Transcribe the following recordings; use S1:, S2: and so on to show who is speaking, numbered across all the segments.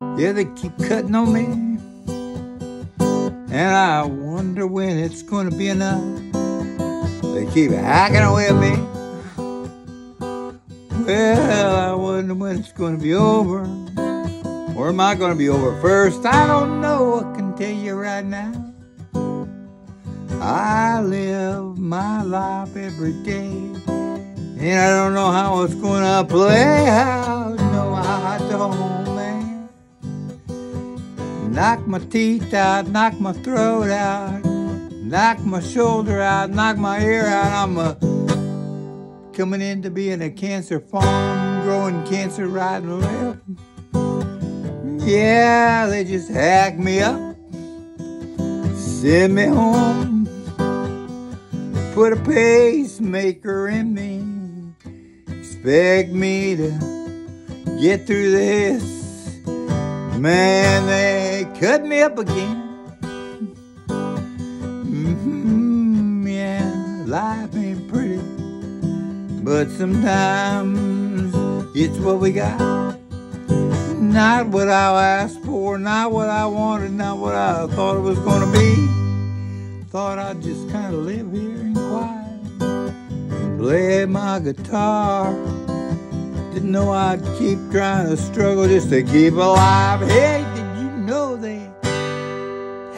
S1: Yeah, they keep cutting on me. And I wonder when it's gonna be enough. They keep hacking away at me. Well, I wonder when it's gonna be over. Or am I gonna be over first? I don't know. I can tell you right now. I live my life every day. And I don't know how it's gonna play out. No, I don't. Knock my teeth out, knock my throat out, knock my shoulder out, knock my ear out. I'm a coming into being a cancer farm, growing cancer right and left. Yeah, they just hack me up, send me home, put a pacemaker in me, expect me to get through this. Man, they cut me up again. Mm-hmm, yeah, life ain't pretty, but sometimes it's what we got. Not what I asked for, not what I wanted, not what I thought it was gonna be. Thought I'd just kind of live here in quiet, and play my guitar. Didn't know I'd keep trying to struggle just to keep alive. Hey,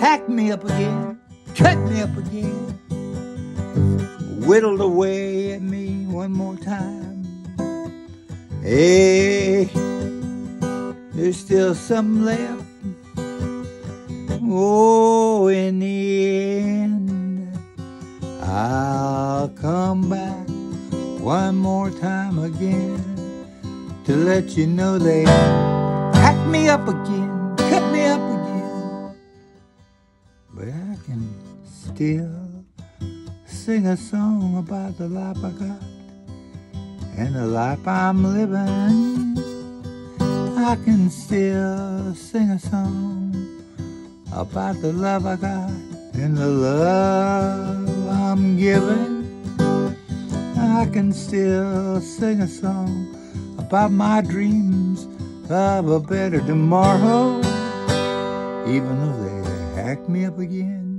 S1: hacked me up again, cut me up again, whittled away at me one more time? Hey, there's still some left. Oh, in the end, I'll come back one more time again to let you know they hacked me up again, still sing a song about the life I got and the life I'm living. I can still sing a song about the love I got and the love I'm giving. I can still sing a song about my dreams of a better tomorrow, even though they hack me up again.